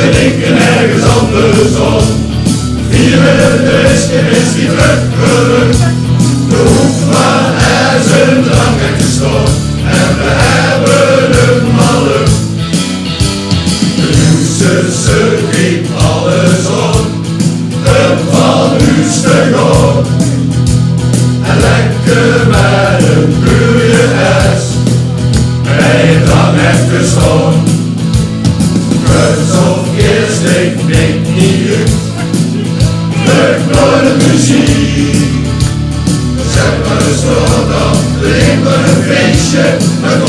we denken ergens anders om. Vieren de restje is die teruggerukt. De hoek van ijzer drank en gestopt. En we hebben hem alle. De Lucerse griep alles op. De van huis te gaan. En lekker met een goede ijs. En dan even schoon. Druk naar de muziek. Zet maar eens wat op, drink maar een feestje. Het